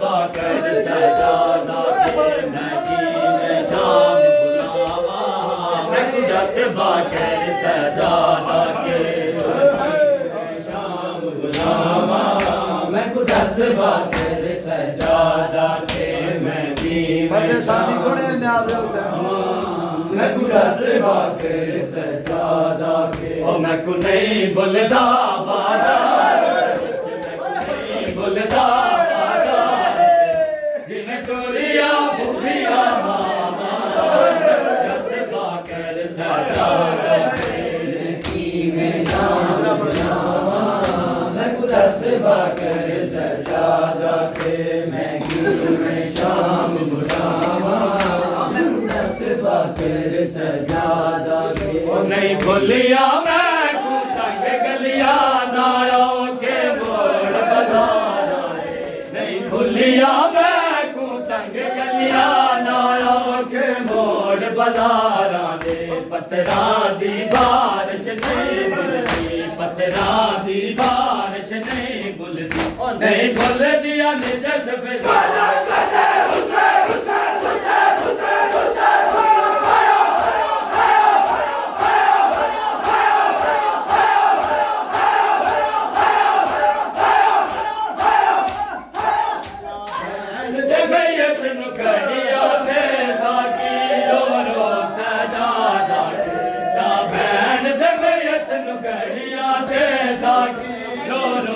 با کر سجادہ کے مدینے شام بلاوا۔ میں قدرت با کر سجادہ کے شام بلاوا۔ میں کر سجادہ کے شام میں قدرت با کر سجادہ کے او میں کو نہیں بلدا نہیں بلدا میں کر سجادہ کے میں میں شام بلاوا۔ میں قدرت کر سجادہ کے او نہیں بھولیا میں کو تنگ گلیا نارو کے موڑ بازار نہیں بھولیا میں کو تنگ گلیا نارو کے موڑ بازار دے پترا دی بارش نہیں بلدی پترا دی بارش نہیں بلدی نہیں بھول دیا نجس پہ بیت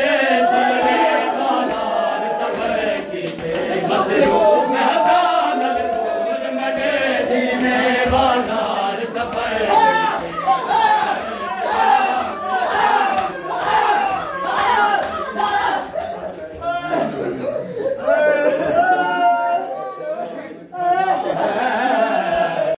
Yeah.